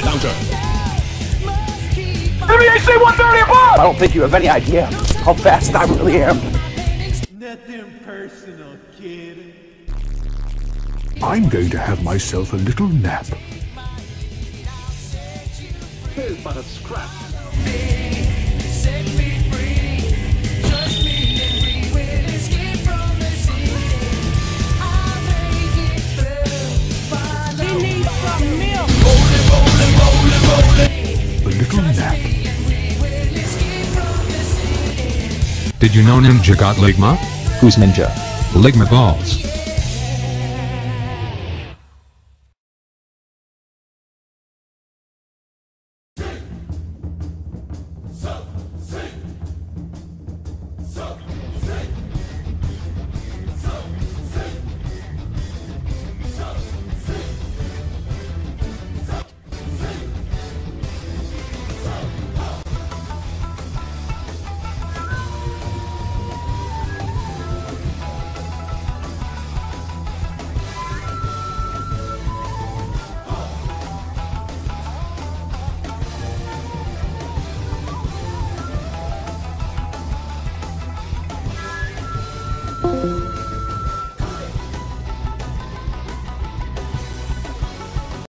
faster! WAC 130 above! I don't think you have any idea how fast I really am. Nothing personal, kid. I'm going to have myself a little nap. Here's but a scrap. Did you know Ninja got Ligma? Who's Ninja? Ligma balls.